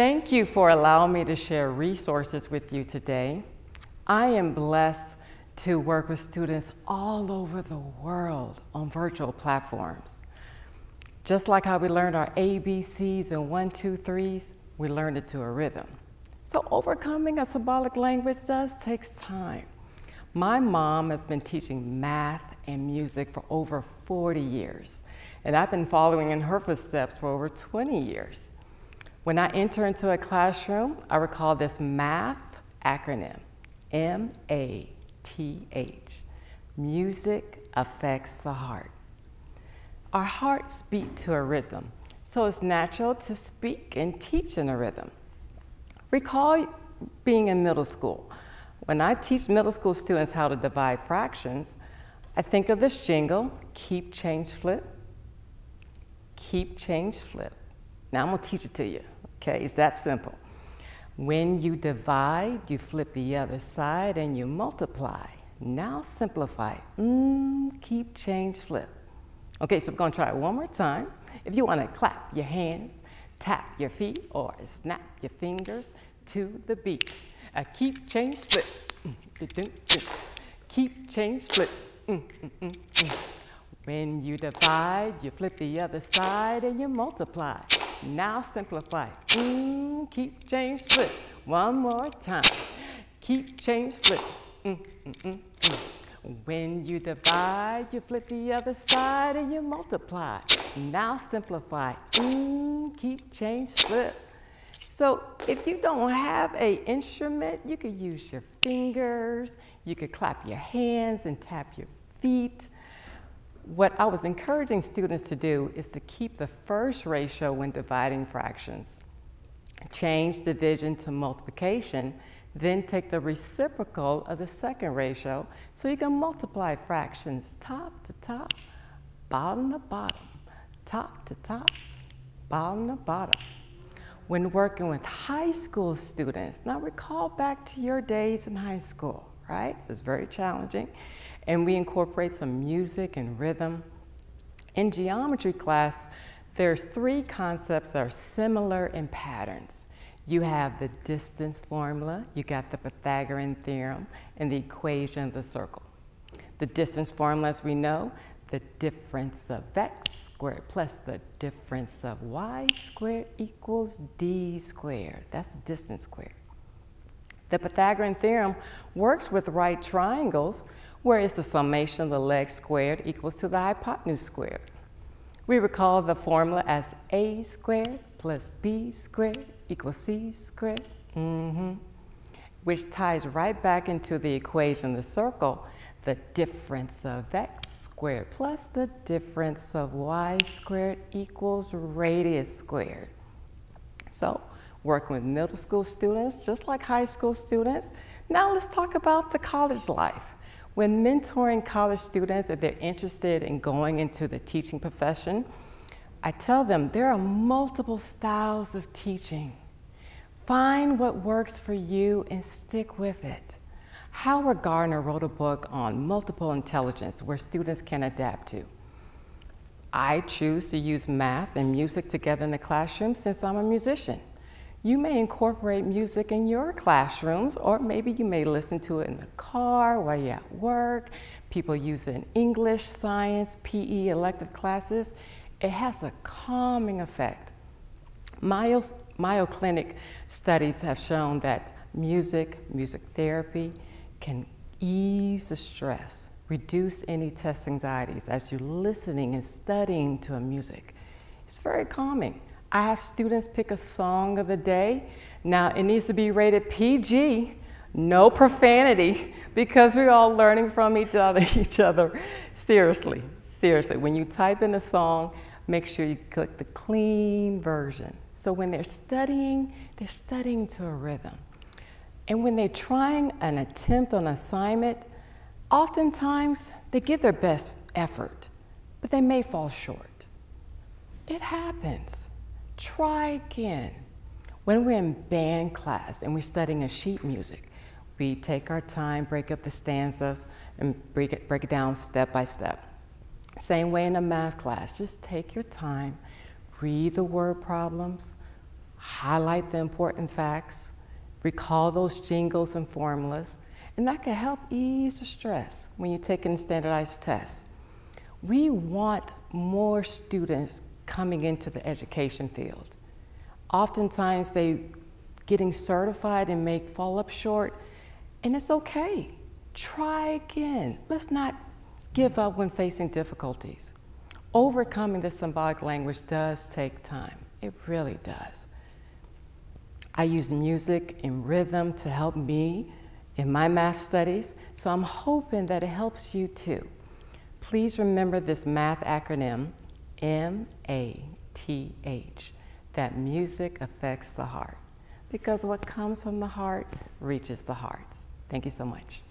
Thank you for allowing me to share resources with you today. I am blessed to work with students all over the world on virtual platforms. Just like how we learned our ABCs and one, two, threes, we learned it to a rhythm. So overcoming a symbolic language does take time. My mom has been teaching math and music for over 40 years, and I've been following in her footsteps for over 20 years. When I enter into a classroom, I recall this math acronym, M-A-T-H. Music affects the heart. Our hearts beat to a rhythm, so it's natural to speak and teach in a rhythm. Recall being in middle school. When I teach middle school students how to divide fractions, I think of this jingle, keep, change, flip. Keep, change, flip. Now I'm gonna teach it to you, okay? It's that simple. When you divide, you flip the other side and you multiply. Now simplify. Mm, keep, change, flip. Okay, so we're gonna try it one more time. If you wanna clap your hands, tap your feet, or snap your fingers to the beat. Uh, keep, change, flip. Keep, change, flip. When you divide, you flip the other side and you multiply. Now simplify. Mm, keep, change, flip. One more time. Keep, change, flip. Mm, mm, mm, mm. When you divide, you flip the other side and you multiply. Now simplify. Mm, keep, change, flip. So if you don't have a instrument, you could use your fingers, you could clap your hands and tap your feet what I was encouraging students to do is to keep the first ratio when dividing fractions. Change division to multiplication, then take the reciprocal of the second ratio so you can multiply fractions top to top, bottom to bottom, top to top, bottom to bottom. When working with high school students, now recall back to your days in high school, right? It was very challenging and we incorporate some music and rhythm. In geometry class, there's three concepts that are similar in patterns. You have the distance formula, you got the Pythagorean theorem, and the equation of the circle. The distance formula, as we know, the difference of x squared plus the difference of y squared equals d squared. That's distance squared. The Pythagorean theorem works with right triangles, where it's the summation of the legs squared equals to the hypotenuse squared. We recall the formula as a squared plus b squared equals c squared, mm -hmm. which ties right back into the equation the circle, the difference of x squared plus the difference of y squared equals radius squared. So, working with middle school students, just like high school students, now let's talk about the college life. When mentoring college students, if they're interested in going into the teaching profession, I tell them there are multiple styles of teaching. Find what works for you and stick with it. Howard Gardner wrote a book on multiple intelligence where students can adapt to. I choose to use math and music together in the classroom since I'm a musician. You may incorporate music in your classrooms, or maybe you may listen to it in the car while you're at work. People use it in English, science, PE, elective classes. It has a calming effect. Mayo, Clinic studies have shown that music, music therapy, can ease the stress, reduce any test anxieties as you're listening and studying to a music. It's very calming. I have students pick a song of the day. Now, it needs to be rated PG, no profanity, because we're all learning from each other, each other. Seriously, seriously. When you type in a song, make sure you click the clean version. So when they're studying, they're studying to a rhythm. And when they're trying an attempt on assignment, oftentimes they give their best effort, but they may fall short. It happens. Try again. When we're in band class and we're studying a sheet music, we take our time, break up the stanzas, and break it, break it down step by step. Same way in a math class, just take your time, read the word problems, highlight the important facts, recall those jingles and formulas, and that can help ease the stress when you're taking standardized tests. We want more students coming into the education field. Oftentimes they getting certified and may fall up short, and it's okay. Try again. Let's not give up when facing difficulties. Overcoming the symbolic language does take time. It really does. I use music and rhythm to help me in my math studies, so I'm hoping that it helps you too. Please remember this math acronym, M-A-T-H, that music affects the heart, because what comes from the heart reaches the hearts. Thank you so much.